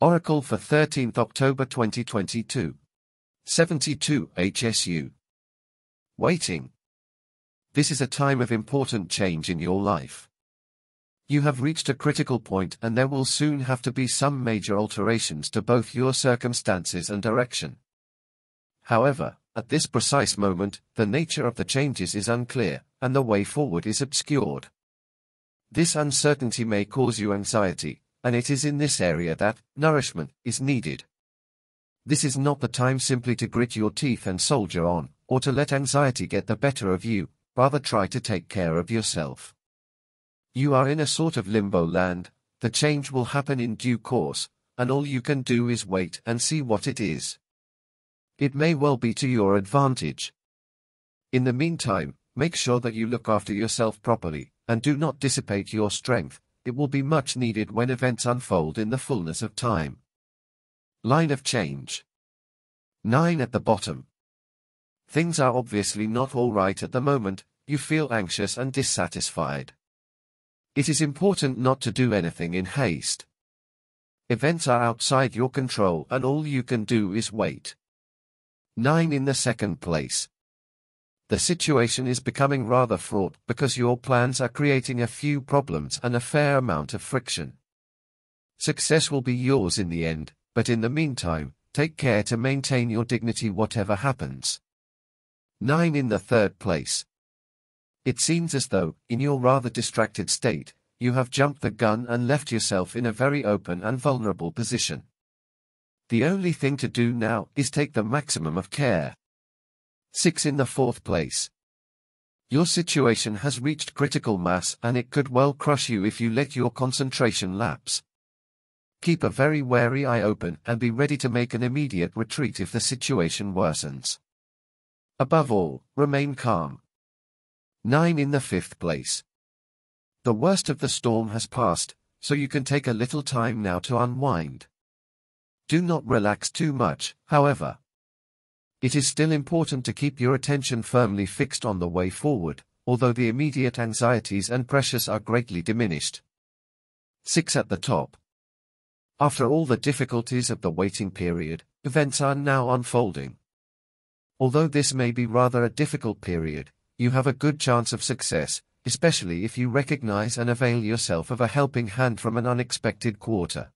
Oracle for 13th October 2022. 72 HSU. Waiting. This is a time of important change in your life. You have reached a critical point and there will soon have to be some major alterations to both your circumstances and direction. However, at this precise moment, the nature of the changes is unclear, and the way forward is obscured. This uncertainty may cause you anxiety, and it is in this area that nourishment is needed. This is not the time simply to grit your teeth and soldier on, or to let anxiety get the better of you, rather try to take care of yourself. You are in a sort of limbo land, the change will happen in due course, and all you can do is wait and see what it is. It may well be to your advantage. In the meantime, make sure that you look after yourself properly, and do not dissipate your strength, it will be much needed when events unfold in the fullness of time. Line of change. 9 at the bottom. Things are obviously not all right at the moment, you feel anxious and dissatisfied. It is important not to do anything in haste. Events are outside your control and all you can do is wait. 9 in the second place. The situation is becoming rather fraught because your plans are creating a few problems and a fair amount of friction. Success will be yours in the end, but in the meantime, take care to maintain your dignity whatever happens. 9 in the third place. It seems as though, in your rather distracted state, you have jumped the gun and left yourself in a very open and vulnerable position. The only thing to do now is take the maximum of care. 6 in the fourth place. Your situation has reached critical mass and it could well crush you if you let your concentration lapse. Keep a very wary eye open and be ready to make an immediate retreat if the situation worsens. Above all, remain calm. 9 in the fifth place. The worst of the storm has passed, so you can take a little time now to unwind. Do not relax too much, however. It is still important to keep your attention firmly fixed on the way forward, although the immediate anxieties and pressures are greatly diminished. 6 at the top. After all the difficulties of the waiting period, events are now unfolding. Although this may be rather a difficult period, you have a good chance of success, especially if you recognize and avail yourself of a helping hand from an unexpected quarter.